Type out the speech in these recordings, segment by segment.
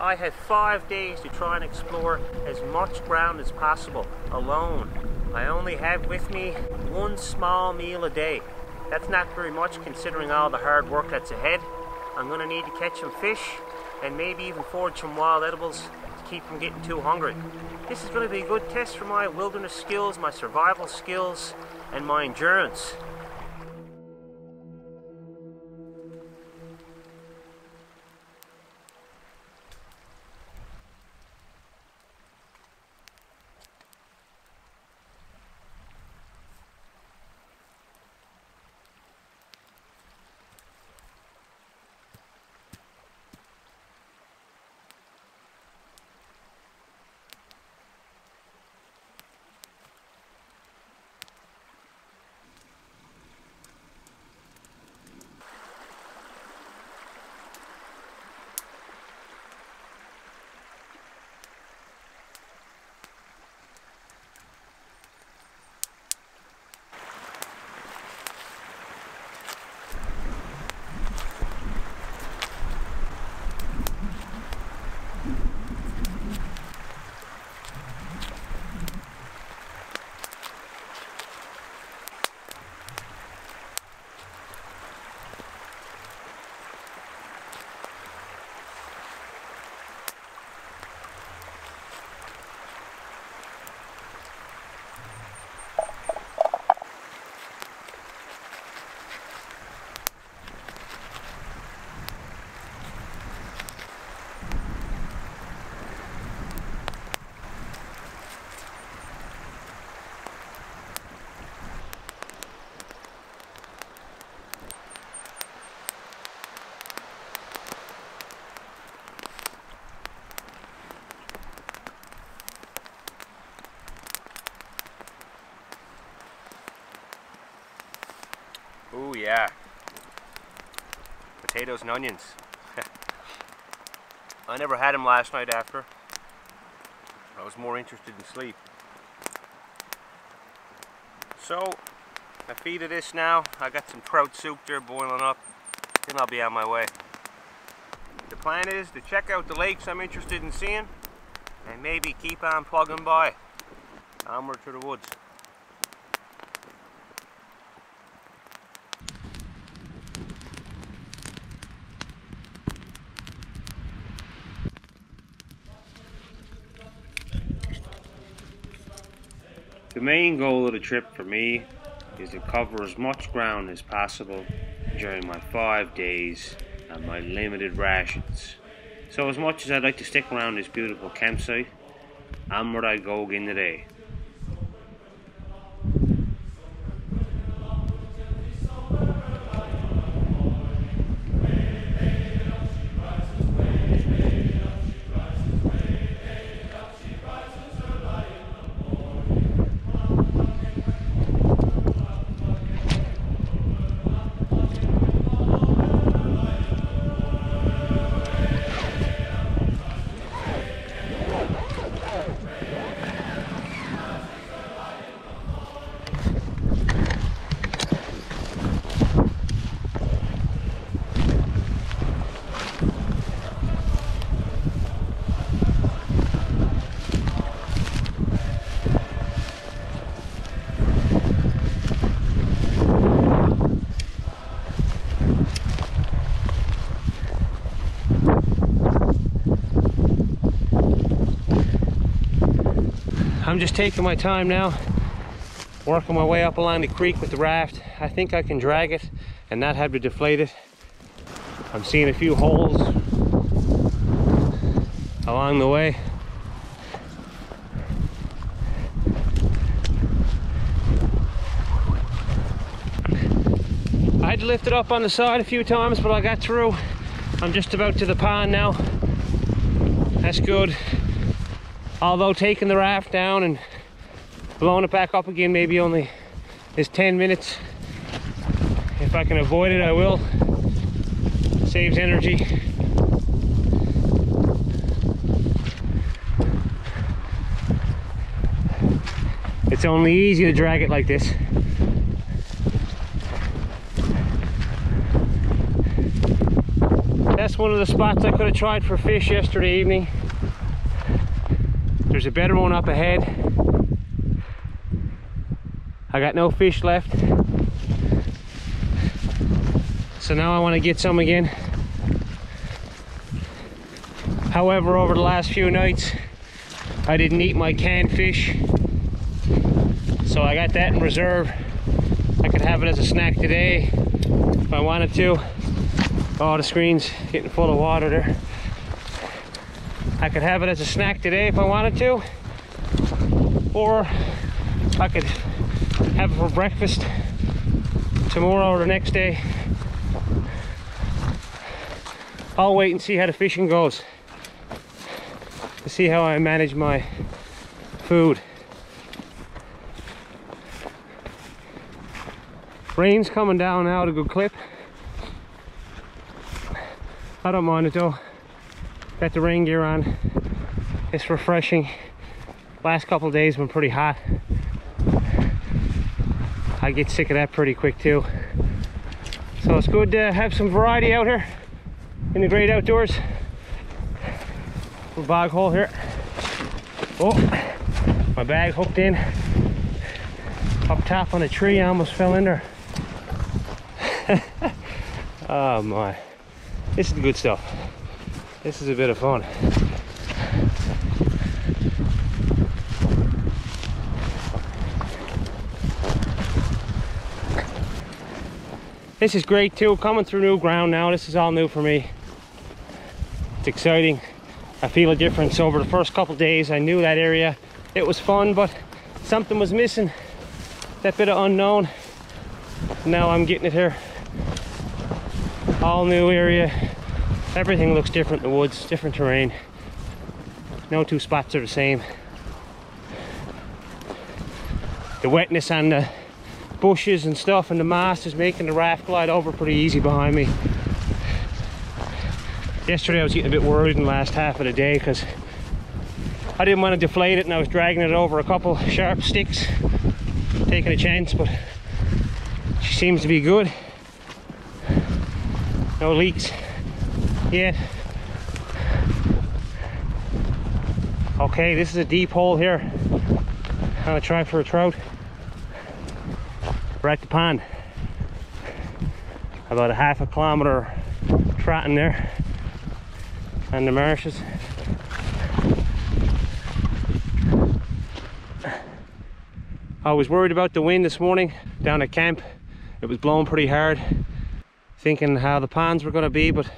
I have five days to try and explore as much ground as possible alone. I only have with me one small meal a day. That's not very much considering all the hard work that's ahead. I'm going to need to catch some fish and maybe even forage some wild edibles to keep from getting too hungry. This is going to be a good test for my wilderness skills, my survival skills, and my endurance. Ooh yeah. Potatoes and onions. I never had them last night after. I was more interested in sleep. So, I feed of this now. I got some trout soup there boiling up. Then I'll be on my way. The plan is to check out the lakes I'm interested in seeing and maybe keep on plugging by onward to the woods. The main goal of the trip for me is to cover as much ground as possible during my five days and my limited rations. So as much as I'd like to stick around this beautiful campsite, I'm where I go again today. Just taking my time now, working my way up along the creek with the raft. I think I can drag it and not have to deflate it. I'm seeing a few holes along the way. I had to lift it up on the side a few times, but I got through. I'm just about to the pond now. That's good. Although taking the raft down and blowing it back up again maybe only is 10 minutes. If I can avoid it, I will. Saves energy. It's only easy to drag it like this. that's one of the spots I could have tried for fish yesterday evening. There's a better one up ahead. I got no fish left. So now I want to get some again. However, over the last few nights, I didn't eat my canned fish. So I got that in reserve. I could have it as a snack today if I wanted to. Oh, the screen's getting full of water there. I could have it as a snack today if I wanted to. Or I could have it for breakfast tomorrow or the next day. I'll wait and see how the fishing goes. To see how I manage my food. Rain's coming down now at a good clip. I don't mind it though. Got the rain gear on. It's refreshing. Last couple days been pretty hot. I get sick of that pretty quick too. So it's good to have some variety out here in the great outdoors. Little bog hole here. Oh, my bag hooked in. Up top on a tree, I almost fell in there. oh my. This is the good stuff. This is a bit of fun. This is great too, coming through new ground now. This is all new for me. It's exciting. I feel a difference over the first couple days. I knew that area. It was fun, but something was missing. That bit of unknown. Now I'm getting it here. All new area, everything looks different in the woods, different terrain. No two spots are the same. The wetness on the bushes and stuff and the mast is making the raft glide over pretty easy behind me. Yesterday I was getting a bit worried in the last half of the day because I didn't want to deflate it and I was dragging it over a couple sharp sticks, taking a chance, but she seems to be good. No leaks yet. Okay, this is a deep hole here. I'm gonna try for a trout. At the pond. About a half a kilometer trotting there and the marshes. I was worried about the wind this morning down at camp. It was blowing pretty hard, thinking how the ponds were to be, but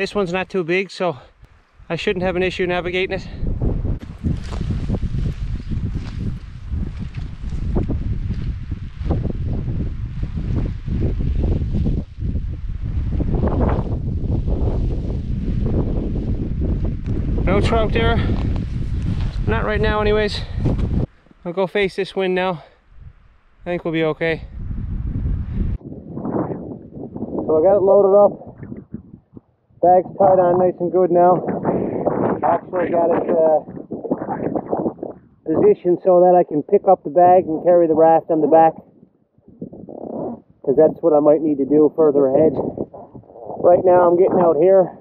this one's not too big, so I shouldn't have an issue navigating it. No trout there. Not right now anyways. I'll go face this wind now. I think we'll be okay. So I got it loaded up. Bag's tied on nice and good now. Actually got it uh, positioned so that I can pick up the bag and carry the raft on the back. Because that's what I might need to do further ahead. Right now I'm getting out here.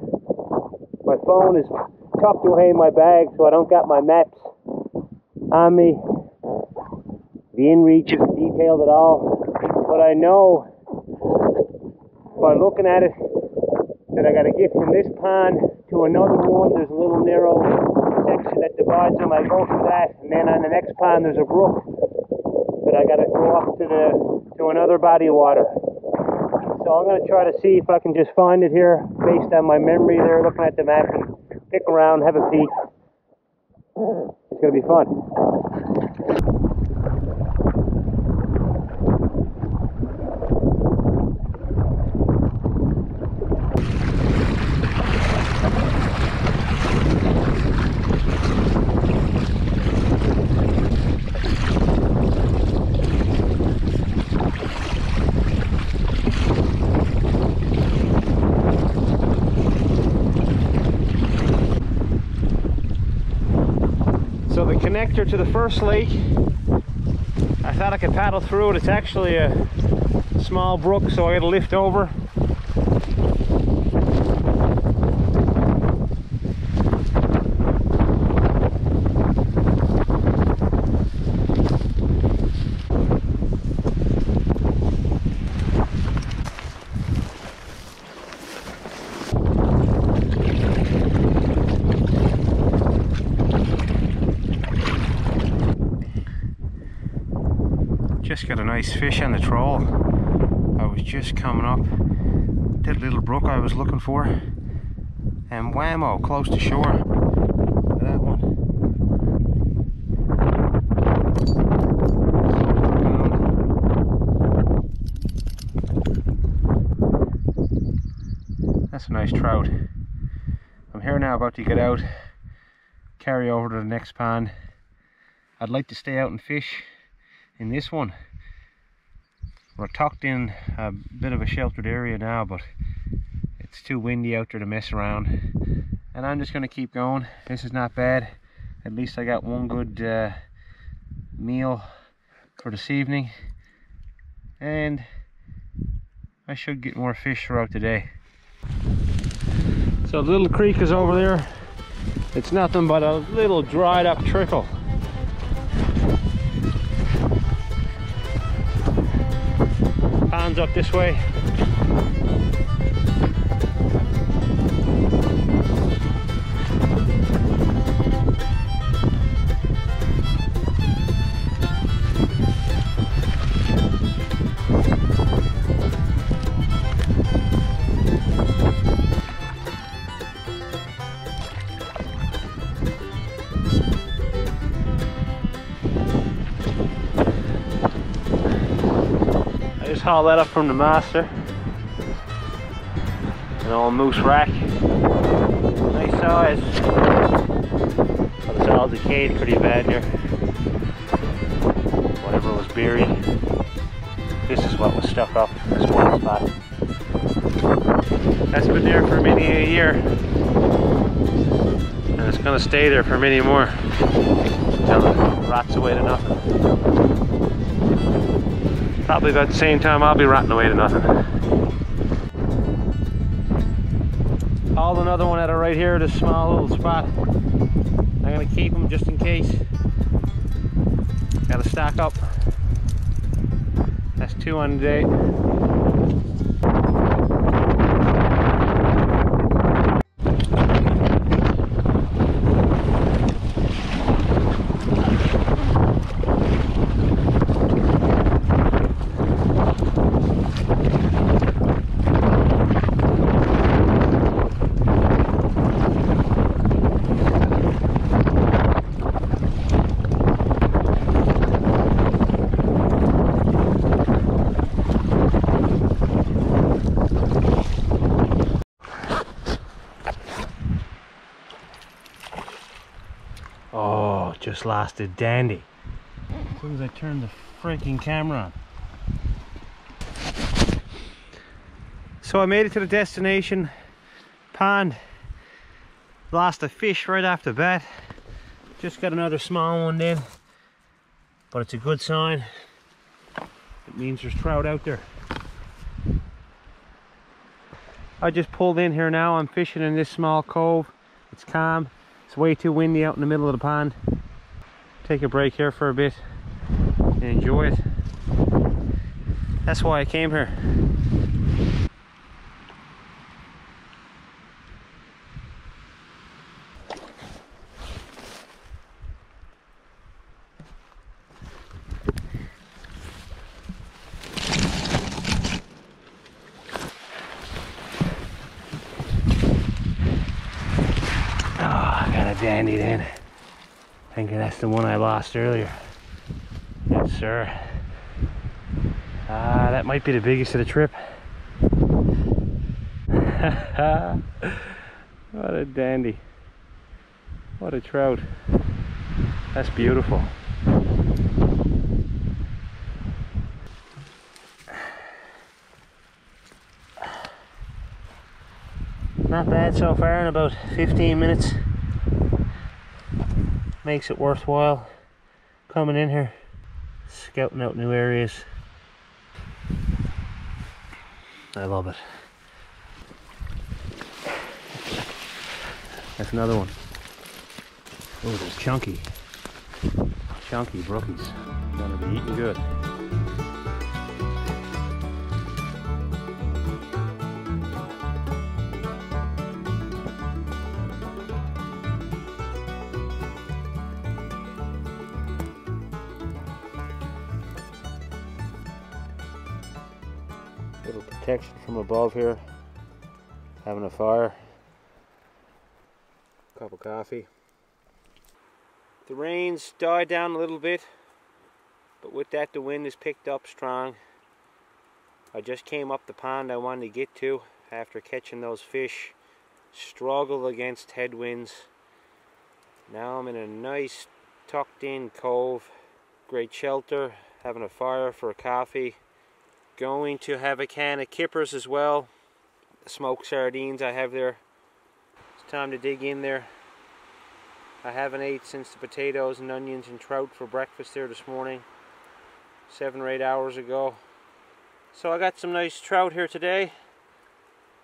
My phone is tucked away in my bag so I don't got my maps on me. The inReach isn't detailed at all. But I know by looking at it that I got to get from this pond to another one. There's a little narrow section that divides them. I go through that, and then on the next pond there's a brook that I got to go up to the to another body of water. So I'm going to try to see if I can just find it here based on my memory there, looking at the map and pick around, have a peek. It's going to be fun. So the connector to the first lake, I thought I could paddle through it. It's actually a small brook, so I got to lift over. just got a nice fish on the trawl. I was just coming up. That little brook I was looking for. And whammo, close to shore. That one. That's a nice trout. I'm here now about to get out, carry over to the next pond. I'd like to stay out and fish in this one. We're tucked in a bit of a sheltered area now, but it's too windy out there to mess around. And I'm just going to keep going. This is not bad. At least I got one good uh, meal for this evening. And I should get more fish throughout the day. So the little creek is over there. It's nothing but a little dried up trickle. Pond's up this way. Hauled that up from the master. An old moose rack. Nice size. But it's all decayed pretty bad here. Whatever was buried. This is what was stuck up in this one spot. That's been there for many a year. And it's gonna stay there for many more. Until it rots away to nothing. Probably about the same time I'll be rotting away to nothing. Hauled another one out of right here, this small little spot. I'm gonna keep them just in case. Gotta stock up. That's two on the day. Oh, just lasted dandy. As soon as I turned the freaking camera on. So I made it to the destination pond. Lost a fish right off the bat. Just got another small one then. But it's a good sign. It means there's trout out there. I just pulled in here now. I'm fishing in this small cove. It's calm. It's way too windy out in the middle of the pond. Take a break here for a bit and enjoy it. That's why I came here. Oh, I got a dandy then. I think that's the one I lost earlier. Yes, sir. Ah, that might be the biggest of the trip. what a dandy. What a trout. That's beautiful. Not bad so far in about 15 minutes. Makes it worthwhile coming in here, scouting out new areas. I love it. That's another one. Oh, there's chunky. Chunky brookies. Gonna be eating good. Protection from above here. Having a fire. Cup of coffee. The rain's died down a little bit, but with that the wind has picked up strong. I just came up the pond I wanted to get to after catching those fish. Struggle against headwinds. Now I'm in a nice tucked in cove. Great shelter, having a fire for a coffee. Going to have a can of kippers as well. Smoked sardines I have there. It's time to dig in there. I haven't ate since the potatoes and onions and trout for breakfast there this morning. Seven or eight hours ago. So I got some nice trout here today.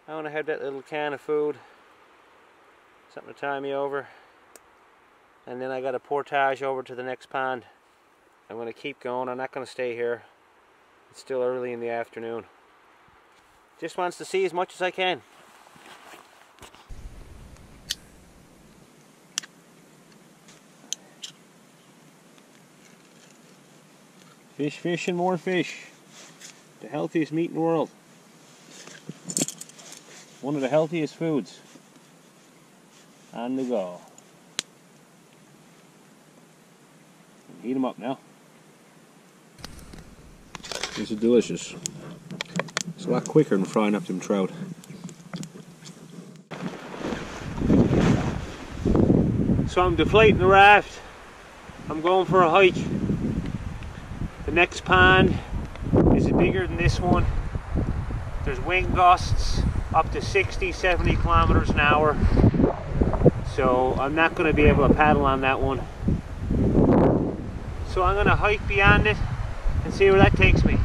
I want to have that little can of food. Something to tie me over. And then I got a portage over to the next pond. I'm going to keep going. I'm not going to stay here. It's still early in the afternoon. Just wants to see as much as I can. Fish, fish, and more fish. The healthiest meat in the world. One of the healthiest foods. On the go. Heat them up now. These are delicious. It's a lot quicker than frying up them trout. So I'm deflating the raft. I'm going for a hike. The next pond is bigger than this one. There's wind gusts up to 60, 70 kilometers an hour. So I'm not going to be able to paddle on that one. So I'm going to hike beyond it and see where that takes me.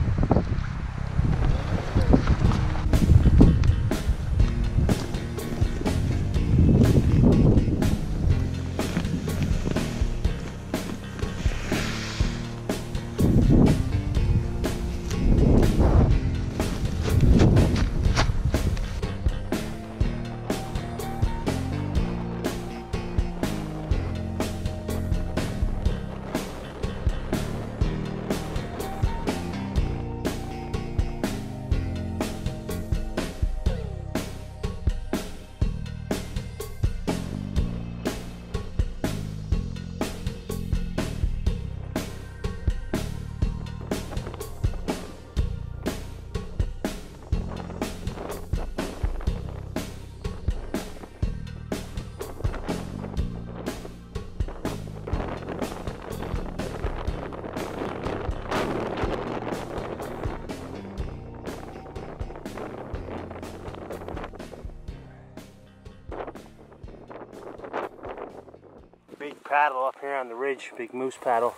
Up here on the ridge, big moose paddle.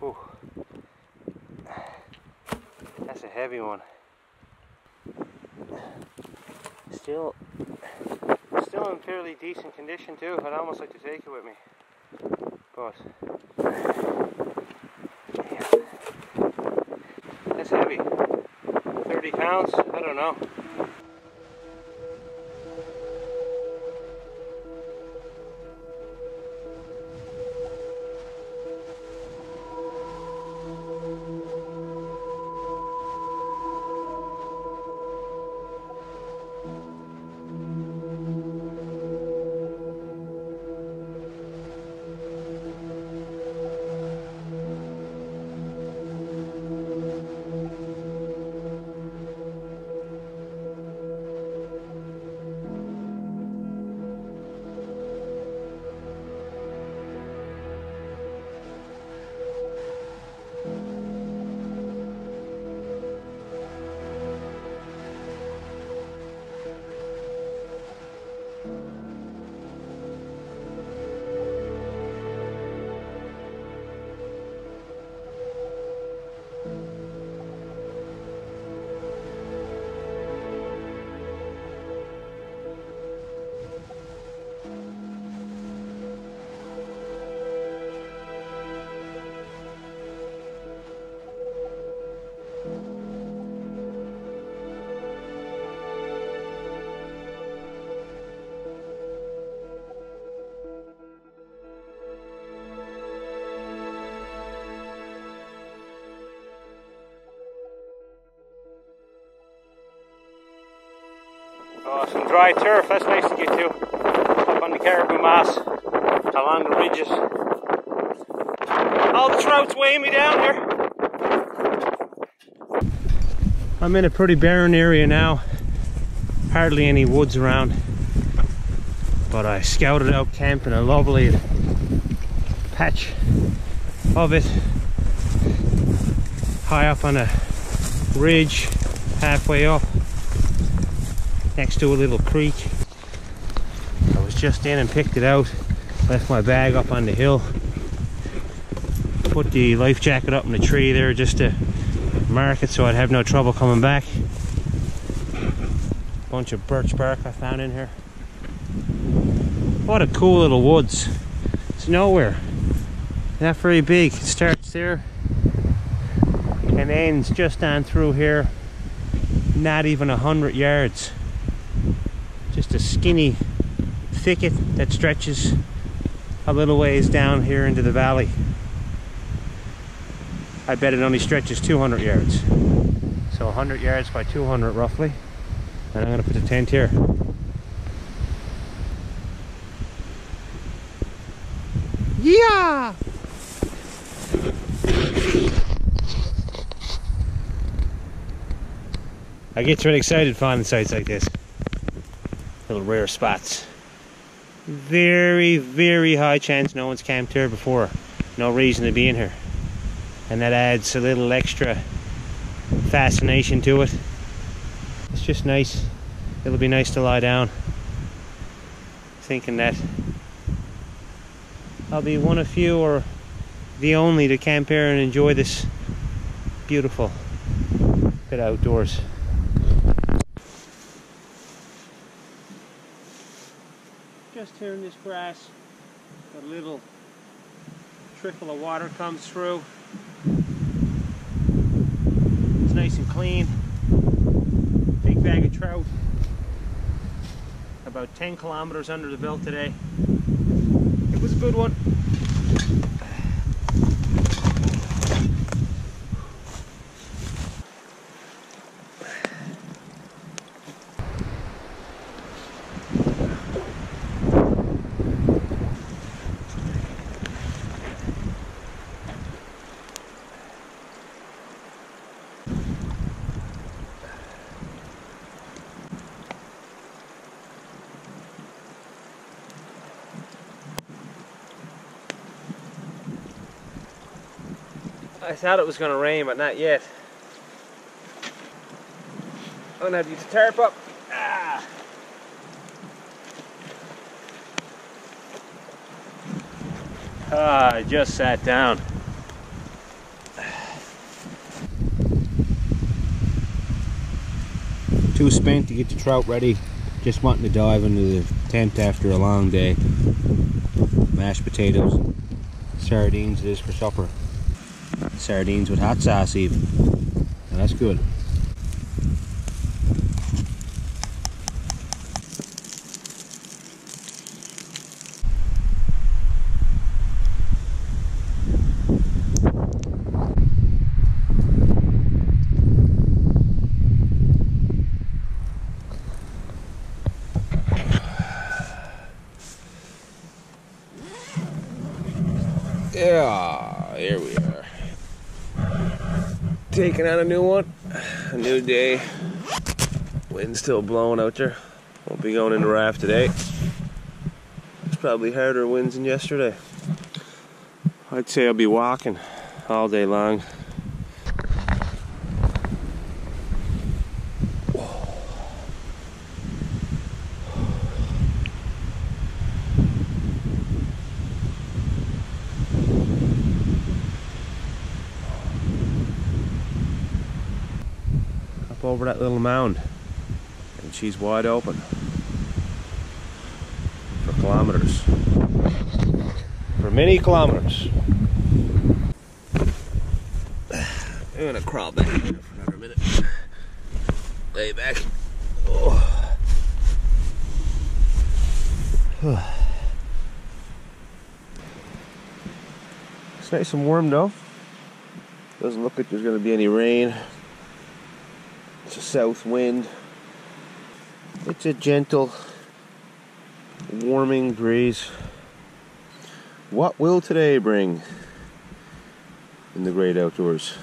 Whew. That's a heavy one. Still, still in fairly decent condition too. I'd almost like to take it with me, but yeah. that's heavy. 30 pounds? I don't know. Dry turf. That's nice to get to. Up on the caribou moss, along the ridges. All the trout's weighing me down here. I'm in a pretty barren area now. Hardly any woods around. But I scouted out camp in a lovely patch of it. High up on a ridge, halfway up, next to a little creek. I was just in and picked it out. Left my bag up on the hill. Put the life jacket up in the tree there just to mark it so I'd have no trouble coming back. Bunch of birch bark I found in here. What a cool little woods. It's nowhere. Not very big. It starts there and ends just on through here. Not even a hundred yards. Skinny thicket that stretches a little ways down here into the valley. I bet it only stretches 200 yards. So 100 yards by 200 roughly. And I'm to put the tent here. Yeah! I get really excited finding sites like this. Rare spots. Very, very high chance no one's camped here before. No reason to be in here and that adds a little extra fascination to it. It's just nice. It'll be nice to lie down thinking that I'll be one of few or the only to camp here and enjoy this beautiful bit outdoors. Just in this grass, a little trickle of water comes through it's nice and clean. Big bag of trout. About 10 kilometers under the belt today. It was a good one. I thought it was going to rain, but not yet. I'm going to have to use the tarp up. Ah. ah, I just sat down. Too spent to get the trout ready. Just wanting to dive into the tent after a long day. Mashed potatoes, sardines it is for supper sardines with hot sauce even. And that's good. Yeah, here we are taking a new one. A new day. Wind's still blowing out there. Won't be going in the raft today. It's probably harder winds than yesterday. I'd say I'll be walking all day long. Over that little mound. And she's wide open. For kilometers. For many kilometers. I'm gonna crawl back for another minute. Lay back. Oh. it's nice and warm though. Doesn't look like there's gonna be any rain a south wind. It's a gentle, warming breeze. What will today bring in the great outdoors?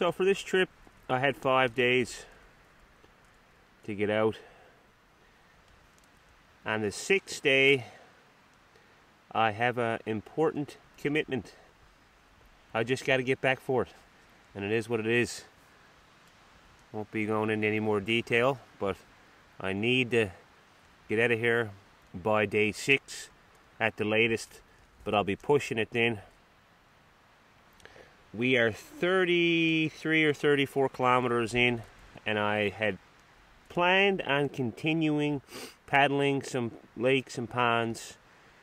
So for this trip, I had five days to get out. On the sixth day, I have an important commitment. I just got to get back for it. And it is what it is. Won't be going into any more detail, but I need to get out of here by day six at the latest. But I'll be pushing it then we are 33 or 34 kilometers in, and I had planned on continuing paddling some lakes and ponds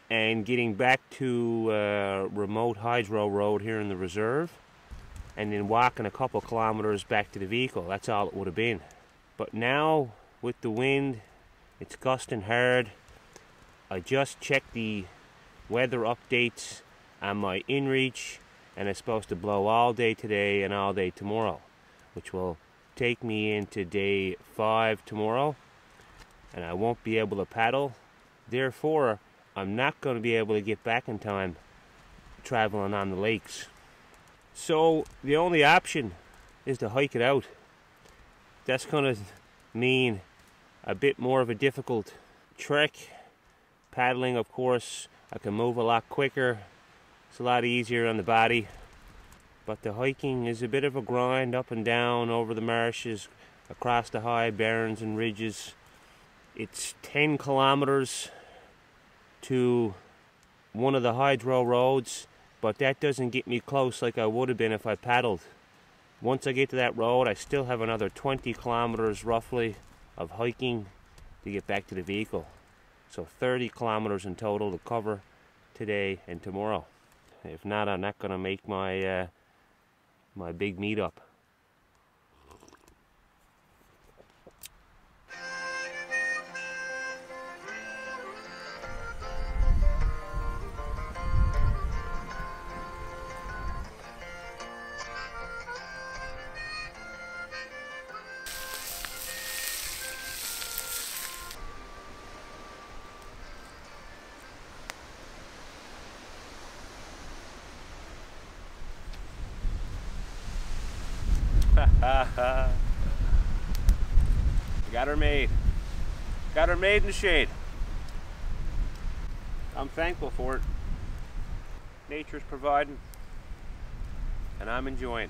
and getting back to uh, remote hydro road here in the reserve and then walking a couple kilometers back to the vehicle. That's all it would have been. But now with the wind, it's gusting hard. I just checked the weather updates on my InReach and it's supposed to blow all day today and all day tomorrow, which will take me into day five tomorrow, and I won't be able to paddle. Therefore, I'm not going to be able to get back in time traveling on the lakes. So the only option is to hike it out. That's going to mean a bit more of a difficult trek. Paddling, of course, I can move a lot quicker it's a lot easier on the body. But the hiking is a bit of a grind up and down over the marshes, across the high barrens and ridges. It's 10 kilometers to one of the hydro roads, but that doesn't get me close like I would have been if I paddled. Once I get to that road, I still have another 20 kilometers roughly of hiking to get back to the vehicle. So 30 kilometers in total to cover today and tomorrow. If not, I'm not going to make my uh, my big meetup. Got her made. Got her made in the shade. I'm thankful for it. Nature's providing, and I'm enjoying.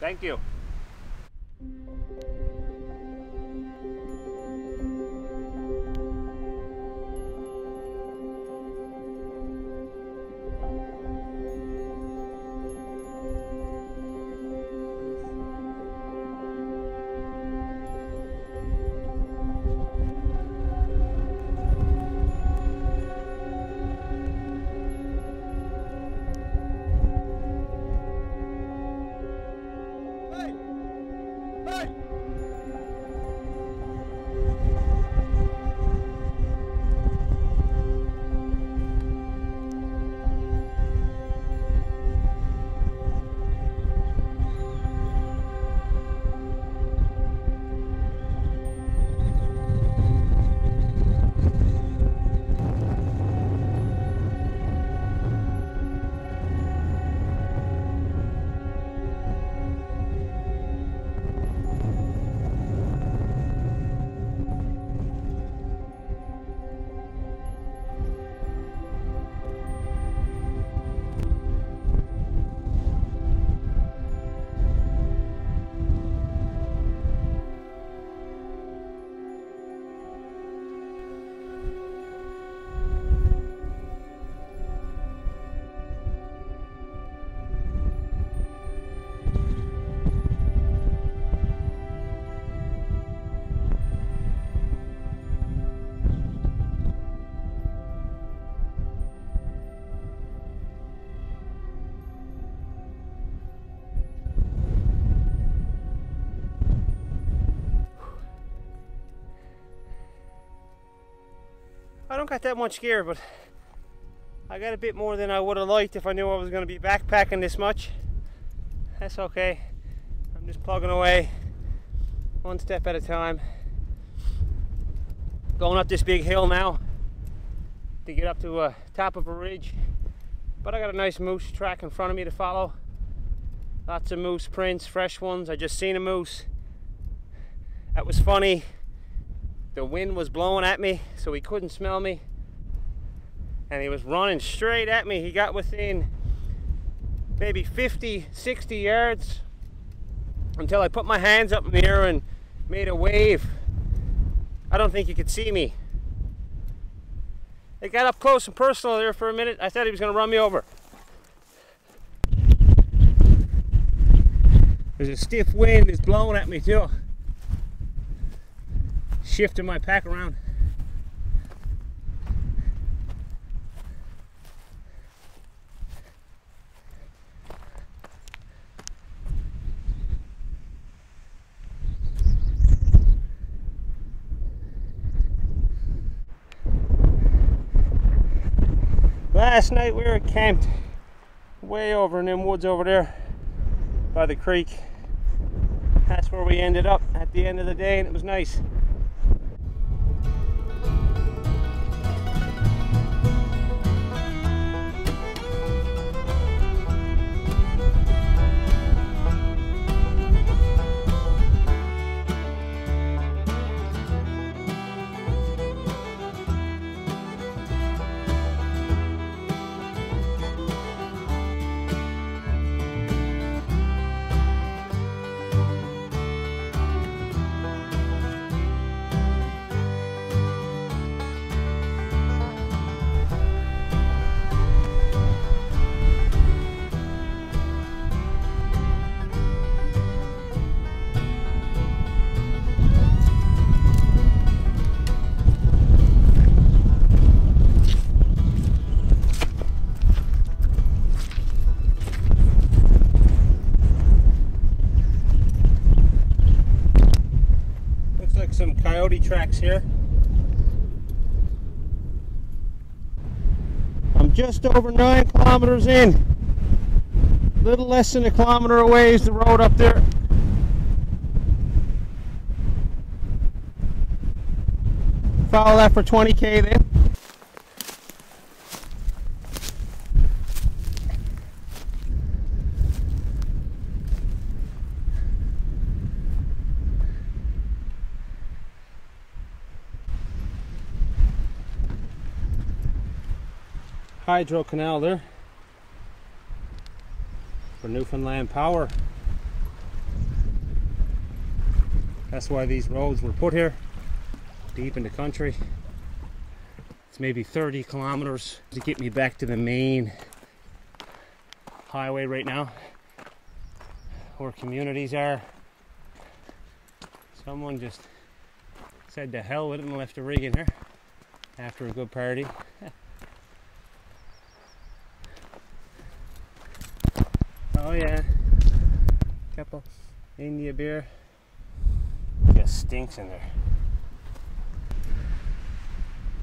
Thank you. Don't got that much gear, but I got a bit more than I would have liked if I knew I was going to be backpacking this much. That's okay. I'm just plugging away one step at a time. Going up this big hill now to get up to the uh, top of a ridge. But I got a nice moose track in front of me to follow. Lots of moose prints, fresh ones. I just seen a moose. That was funny. The wind was blowing at me, so he couldn't smell me. And he was running straight at me. He got within maybe 50, 60 yards until I put my hands up in the air and made a wave. I don't think he could see me. It got up close and personal there for a minute. I thought he was going to run me over. There's a stiff wind that's blowing at me too. Shifting my pack around. Last night we were camped way over in them woods over there by the creek. That's where we ended up at the end of the day and it was nice. Tracks here. I'm just over nine kilometers in. A little less than a kilometer away is the road up there. Follow that for 20k then. Hydro canal there for Newfoundland Power. That's why these roads were put here, deep in the country. It's maybe 30 kilometers to get me back to the main highway right now, where communities are. Someone just said the hell with it and left a rig in here after a good party. Oh yeah. Couple India beer. Just stinks in there.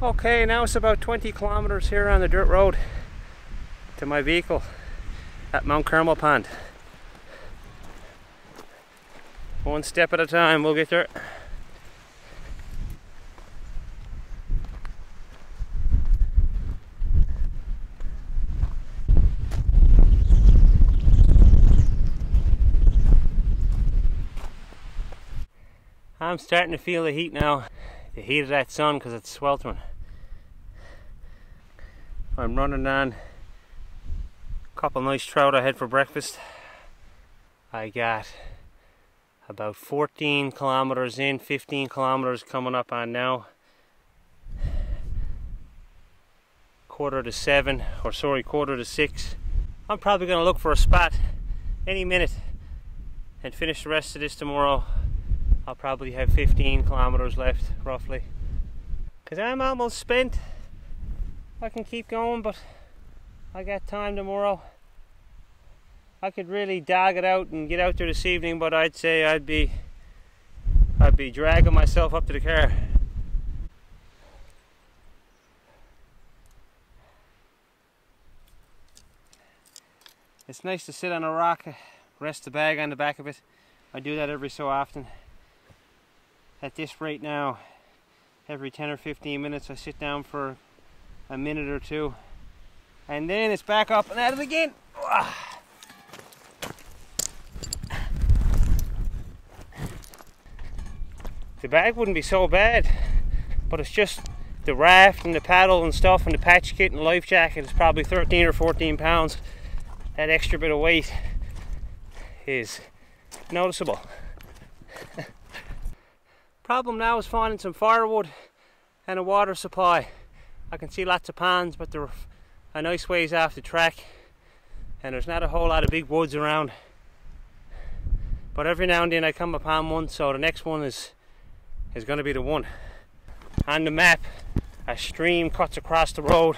Okay, now it's about 20 kilometers here on the dirt road to my vehicle at Mount Carmel Pond. One step at a time, we'll get there. I'm starting to feel the heat now, the heat of that sun because it's sweltering. I'm running on a couple nice trout I had for breakfast. I got about 14 kilometers in, 15 kilometers coming up on now. Quarter to seven, or sorry, quarter to six. I'm probably to look for a spot any minute and finish the rest of this tomorrow I'll probably have 15 kilometers left roughly because I'm almost spent I can keep going but I got time tomorrow I could really dog it out and get out there this evening but I'd say I'd be I'd be dragging myself up to the car It's nice to sit on a rock, rest the bag on the back of it. I do that every so often. At this rate now, every 10 or 15 minutes I sit down for a minute or two and then it's back up and at it again. The bag wouldn't be so bad, but it's just the raft and the paddle and stuff and the patch kit and life jacket is probably 13 or 14 pounds. That extra bit of weight is noticeable. Problem now is finding some firewood and a water supply. I can see lots of ponds, but they're a nice ways off the track, and there's not a whole lot of big woods around. But every now and then I come upon one, so the next one is is going to be the one. On the map, a stream cuts across the road,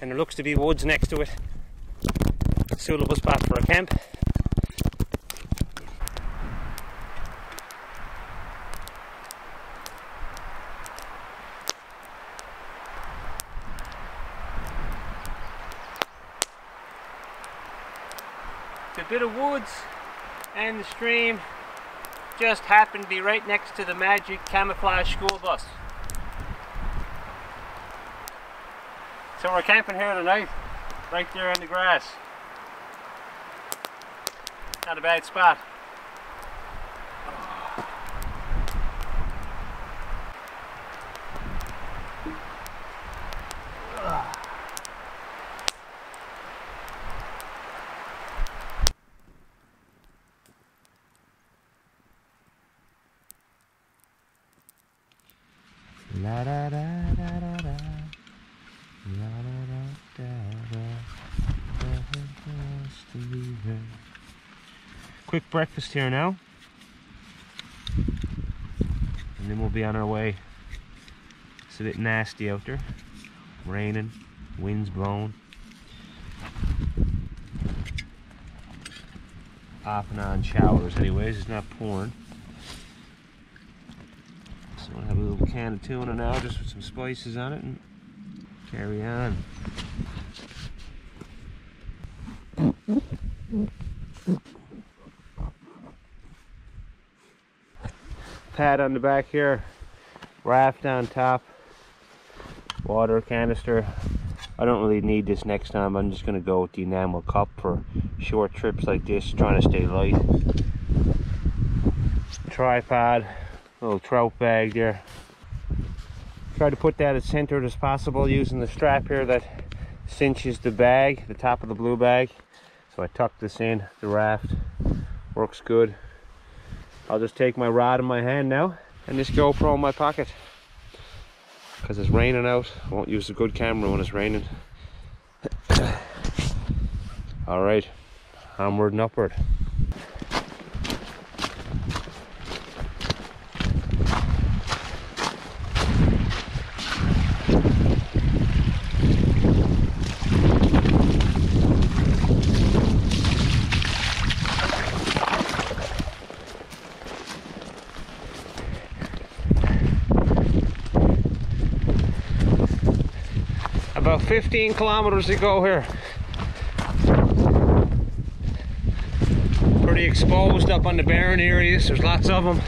and there looks to be woods next to it. Suitable spot for a camp. The bit of woods and the stream just happened to be right next to the magic camouflage school bus. So we're camping here tonight, right there in the grass. Not a bad spot. Breakfast here now. And then we'll be on our way. It's a bit nasty out there. Raining, winds blowing. Off and on showers anyways, it's not pouring. So I'll have a little can of tuna now, just with some spices on it, and carry on. Pad on the back here, raft on top, water canister. I don't really need this next time. I'm just going to go with the enamel cup for short trips like this, trying to stay light. Tripod, little trout bag there. Try to put that as centered as possible using the strap here that cinches the bag, the top of the blue bag. So I tuck this in, the raft works good. I'll just take my rod in my hand now and this GoPro in my pocket because it's raining out. I won't use a good camera when it's raining. All right, onward and upward. About 15 kilometers to go here. Pretty exposed up on the barren areas. There's lots of them.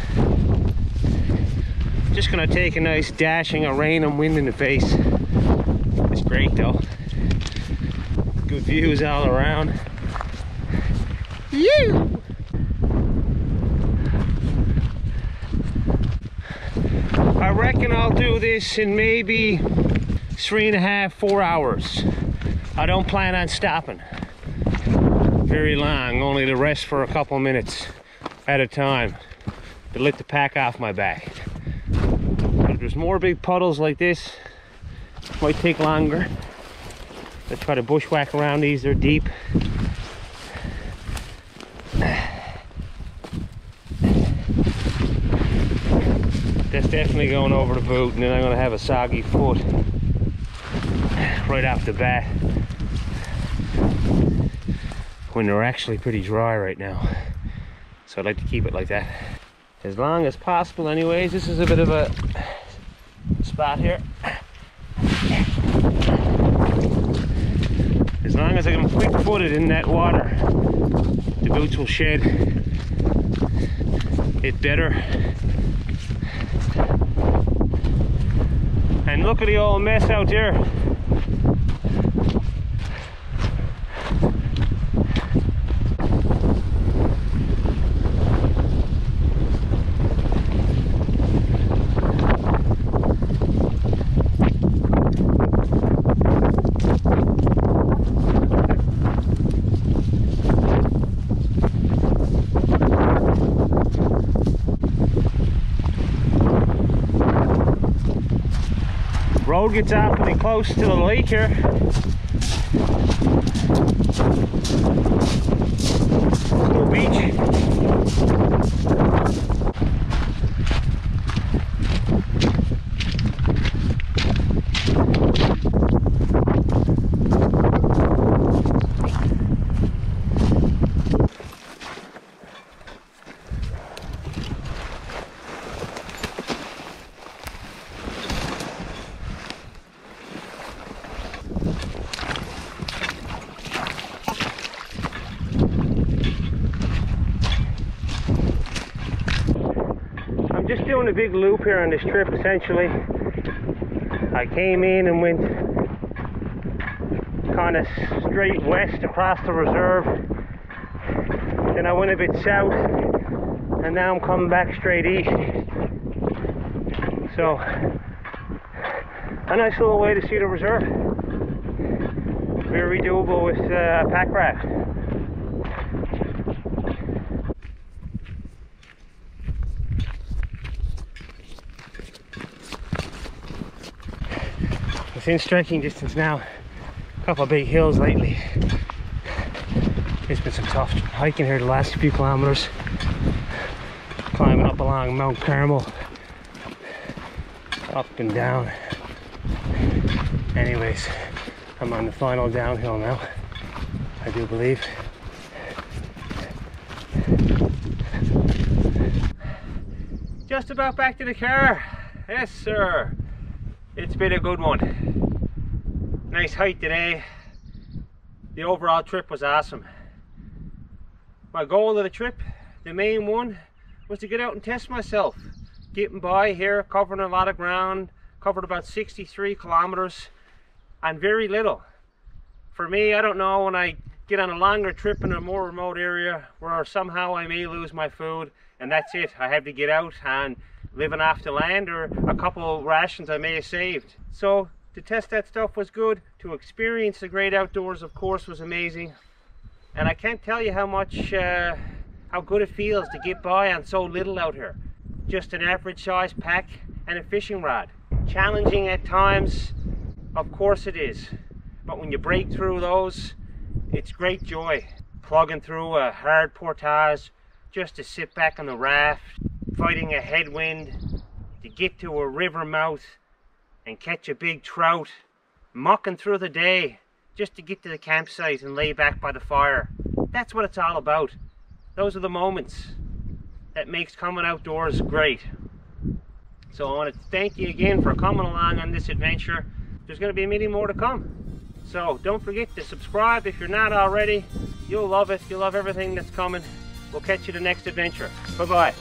Just gonna take a nice dashing of rain and wind in the face. It's great though. Good views all around. You. I reckon I'll do this in maybe three and a half, four hours. I don't plan on stopping very long, only to rest for a couple minutes at a time to let the pack off my back. But if there's more big puddles like this, it might take longer. Let's try to bushwhack around these, they're deep. That's definitely going over the boot and then I'm gonna have a soggy foot right off the bat when they're actually pretty dry right now. So I'd like to keep it like that. As long as possible anyways. This is a bit of a spot here. As long as I can quick footed in that water, the boots will shed it better. And look at the old mess out there. Road gets awfully close to the lake here. Little beach. just doing a big loop here on this trip essentially. I came in and went kind of straight west across the reserve. Then I went a bit south and now I'm coming back straight east. So, a nice little way to see the reserve. Very doable with uh, a pack raft. Within striking distance now. A couple of big hills lately. It's been some tough hiking here the last few kilometers. Climbing up along Mount Carmel. Up and down. Anyways, I'm on the final downhill now. I do believe. Just about back to the car. Yes, sir. It's been a good one nice hike today. The overall trip was awesome. My goal of the trip, the main one, was to get out and test myself. Getting by here, covering a lot of ground, covered about 63 kilometers, and very little. For me, I don't know, when I get on a longer trip in a more remote area where somehow I may lose my food, and that's it. I have to get out and living off the land or a couple rations I may have saved. So to test that stuff was good. To experience the great outdoors, of course, was amazing. And I can't tell you how much, uh, how good it feels to get by on so little out here. Just an average size pack and a fishing rod. Challenging at times, of course it is. But when you break through those, it's great joy. Plugging through a hard portage just to sit back on the raft, fighting a headwind, to get to a river mouth and catch a big trout, mucking through the day just to get to the campsite and lay back by the fire. That's what it's all about. Those are the moments that makes coming outdoors great. So I want to thank you again for coming along on this adventure. There's going to be many more to come. So don't forget to subscribe if you're not already. You'll love it. You'll love everything that's coming. We'll catch you the next adventure. Bye-bye.